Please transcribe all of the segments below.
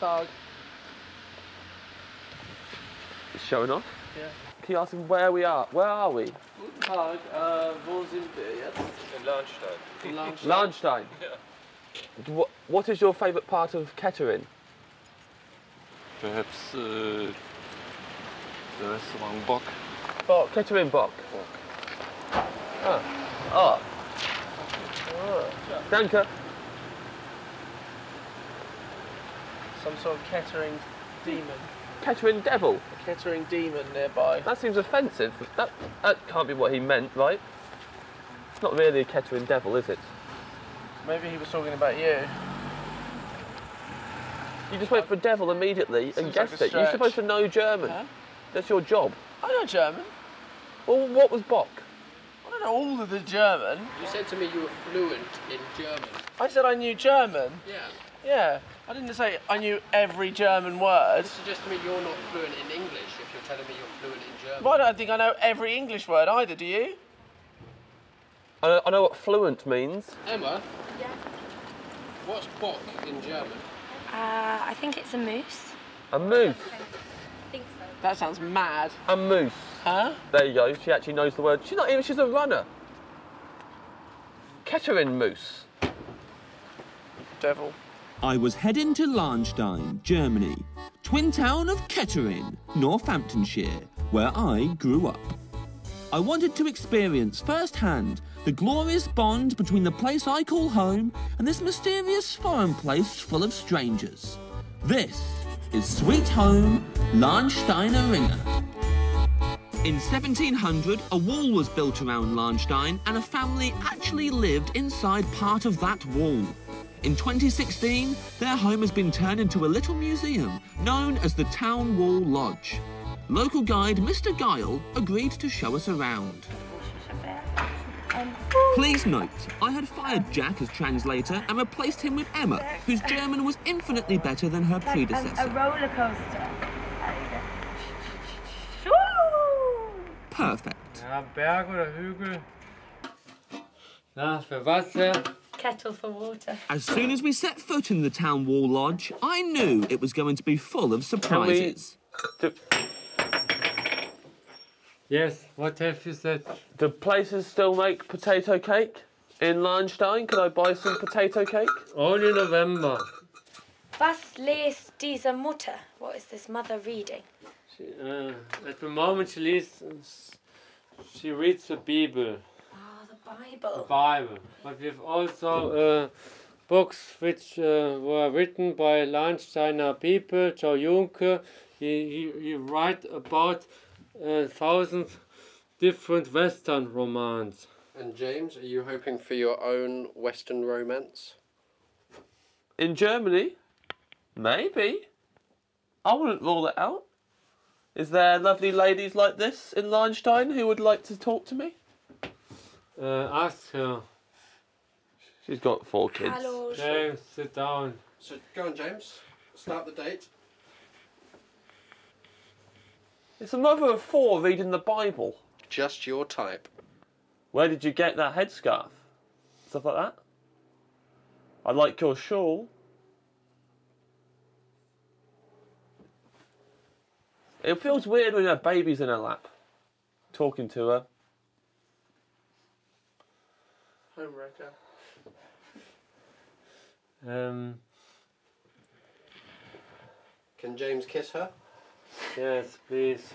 Tag. It's showing off. Yeah. Can you ask him where we are? Where are we? Guten Tag, äh, wo sind wir jetzt? In Lahnstein. In Lahnstein. Lahnstein. What, what is your favourite part of Kettering? Perhaps uh, the restaurant Bock. Bock. Kettering Bock. Bock. Ah. Ah. Danke. Some sort of Kettering demon. Kettering Devil. A Kettering demon nearby. That seems offensive. That, that can't be what he meant, right? It's not really a Kettering Devil, is it? Maybe he was talking about you. You just went for devil immediately and Seems guessed a it. You're supposed to know German. Huh? That's your job. I know German. Well, what was Bock? I don't know all of the German. You said to me you were fluent in German. I said I knew German. Yeah. Yeah. I didn't say I knew every German word. This suggests to me you're not fluent in English if you're telling me you're fluent in German. But I don't think I know every English word either, do you? I know, I know what fluent means. Emma, Yeah. what's Bock in German? Uh, I think it's a moose. A moose. I think so. That sounds mad. A moose. Huh? There you go. She actually knows the word. She's not even. She's a runner. Kettering moose. Devil. I was heading to Lahnstein, Germany, twin town of Kettering, Northamptonshire, where I grew up. I wanted to experience firsthand the glorious bond between the place I call home and this mysterious foreign place full of strangers. This is Sweet Home Lahnsteineringa. In 1700, a wall was built around Lahnstein and a family actually lived inside part of that wall. In 2016, their home has been turned into a little museum known as the Town Wall Lodge. Local guide Mr. Guile agreed to show us around. Please note, I had fired Jack as translator and replaced him with Emma, whose German was infinitely better than her Like predecessor. a roller coaster. Perfect. Ja, Berg oder Hügel? Na, für was, ja? Kettle for water. As soon as we set foot in the Town Wall Lodge, I knew it was going to be full of surprises. Do, Yes, what have you said? do places still make potato cake in Lahnstein? Could I buy some potato cake? Only November. Was lest diese Mutter? What is this mother reading? She, uh, at the moment she reads, she reads the Bible, the Bible. Bible. But we have also uh, books which uh, were written by Lahnsteiner people. Joe Juncker, he, he, he write about a thousand different Western romans. And James, are you hoping for your own Western romance? In Germany? Maybe. I wouldn't rule it out. Is there lovely ladies like this in Lahnstein who would like to talk to me? Uh, ask her. She's got four kids. Hallo. James, sit down. So go on, James. Start the date. It's a mother of four reading the Bible. Just your type. Where did you get that headscarf? Stuff like that? I like your shawl. It feels weird when her baby's in her lap, talking to her. Homewrecker. Um, Can James kiss her? yes, please.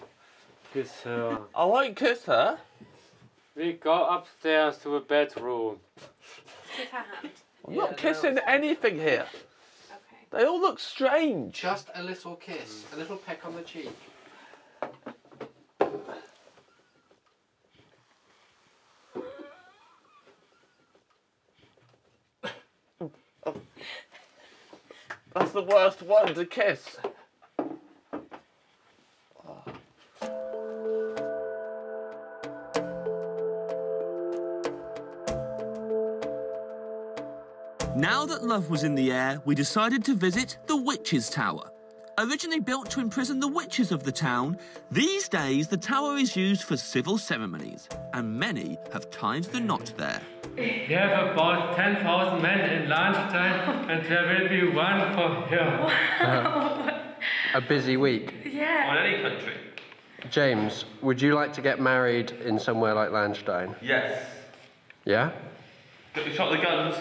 Kiss her. I won't kiss her. We go upstairs to the bedroom. Kiss her hand. I'm Yeah, not kissing it's- anything here. Okay. They all look strange. Just a little kiss, a little peck on the cheek. That's the worst one to kiss. Now that love was in the air, we decided to visit the Witch's Tower. Originally built to imprison the witches of the town, these days the tower is used for civil ceremonies, and many have tied the knot there. We have about 10,000 men in Lahnstein, and there will be one for here. A busy week. Yeah. On any country? James, would you like to get married in somewhere like Lahnstein? Yes. Yeah? Got shot the guns.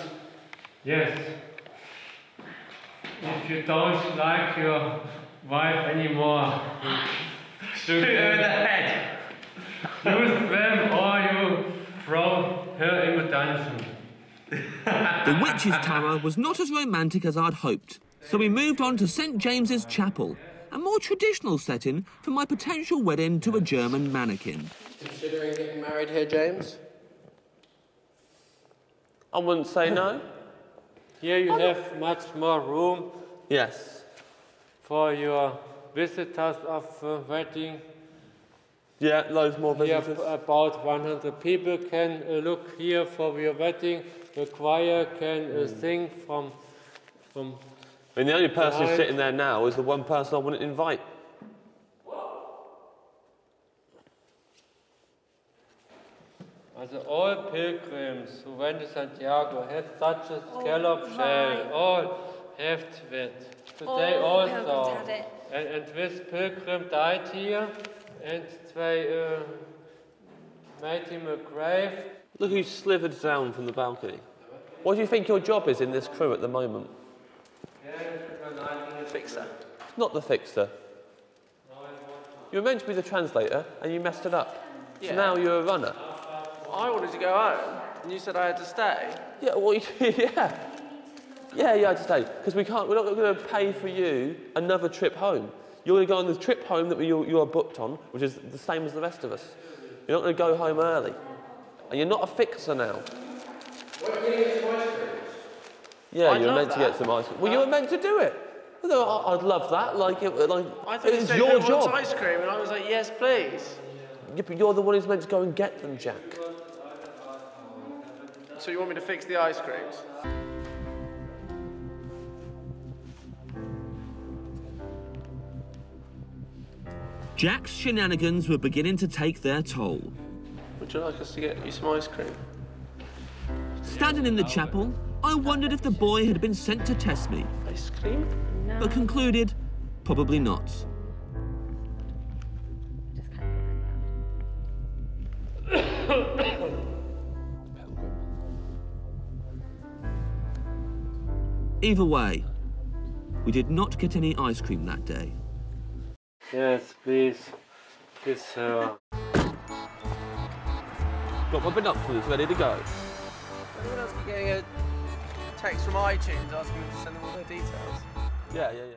Yes. If you don't like your wife anymore, Shoot her in the head. use them or you throw her in the dungeon. The witch's tower was not as romantic as I'd hoped, so we moved on to St James's Chapel, a more traditional setting for my potential wedding to a German mannequin. Considering getting married here, James? I wouldn't say no. Here you have much more room Yes. for your visitors of the wedding. Yeah, loads more Here visitors. about 100 people can uh, look here for your wedding. The choir can uh, sing from from I mean, the only person Right. sitting there now is the one person I wouldn't invite. Also all pilgrims who went to Santiago had such a scallop shell. All have that. Today All also. pilgrims had it. And, and this pilgrim died here, and they uh, made him a grave. Look who slithered down from the balcony. What do you think your job is in this crew at the moment? Fixer. Not the fixer. You were meant to be the translator and you messed it up. So now you're a runner. I wanted to go home, and you said I had to stay. Yeah, well, yeah. Yeah, you had to stay. Because we can't, we're not going to pay for you another trip home. You're going to go on the trip home that you, you are booked on, which is the same as the rest of us. You're not going to go home early. And you're not a fixer now. Yeah, I'd you were love meant to get some ice cream. Well, you were meant to do it. I- I'd love that. Like, it, like I thought you it's said your who wants job. ice cream, and I was like, yes, please. Yeah, but you're the one who's meant to go and get them, Jack. So you want me to fix the ice creams? Jack's shenanigans were beginning to take their toll. Would you like us to get you some ice cream? Standing in the chapel, I wondered if the boy had been sent to test me, Ice cream? No. but concluded probably not. Either way, we did not get any ice cream that day. Yes, please. Kiss her. Got my binoculars ready to go. Anyone else keep getting a text from iTunes asking them to send them all their details? Yeah, yeah, yeah.